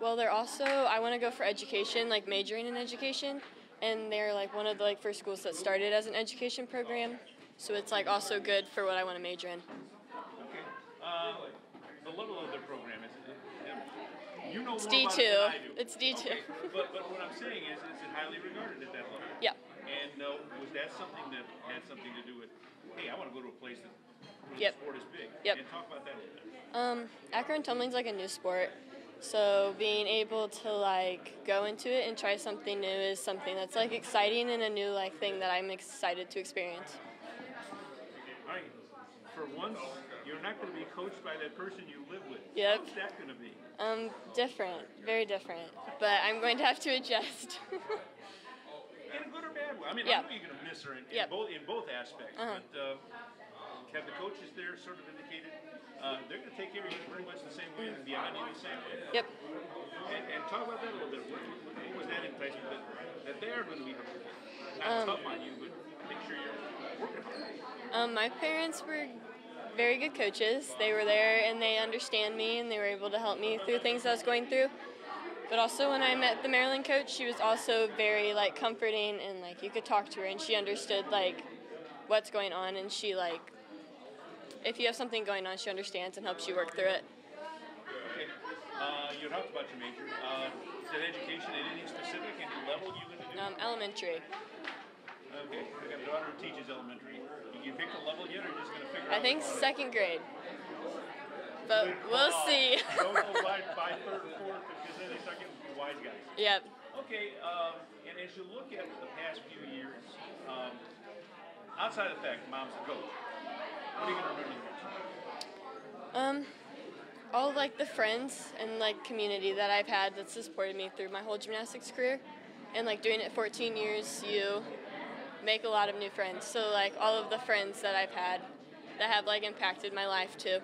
Well, they're also I want to go for education, like majoring in education, and they're like one of the like first schools that started as an education program. So it's like also good for what I want to major in. Okay. Uh, the level of the program is. It, you know It's D two. it than I do. It's D two. Okay, but, but what I'm saying is, is it highly regarded at that level? Yeah. And uh, was that something that had something to do with, hey, I want to go to a place that where Yep. the sport is big? Yep. And talk about that a little bit. Um, acro tumbling's like a new sport, so being able to like go into it and try something new is something that's like exciting and a new like thing that I'm excited to experience. All right. For once, you're not going to be coached by that person you live with. Yep. What's that going to be? Um, different, very different, but I'm going to have to adjust. In a good or bad way. I mean, Yeah. I know you're going to miss her in, in Yep. both in both aspects, Uh-huh. but uh, have the coaches there sort of indicated uh, they're going to take care of you pretty much the and beyond the same way? yep. And, and talk about that a little bit. What, was that enticement that, that they are going to be not Um, tough on you, but make sure you're working hard? Um, my parents were very good coaches. They were there and they understand me and they were able to help me through things I was going through. But also when I met the Maryland coach, she was also very like comforting and like you could talk to her and she understood like what's going on and she like if you have something going on, she understands and helps you work through it. Uh, you talked about your major. Uh, is that education at any specific, any level you're going to do? Um, elementary. okay. I got a daughter who teaches elementary. You, you picked a level yet, or just going to figure I out? think second grade. But we'll Uh, see. Don't go by, by third or fourth because then they start getting wise guys. yep. Okay, um, and as you look at the past few years, um, outside of the fact mom's the coach, what are you going to remember the most? Um, all like the friends and like community that I've had that's supported me through my whole gymnastics career, and like doing it 14 years, you make a lot of new friends. So like all of the friends that I've had that have like impacted my life too.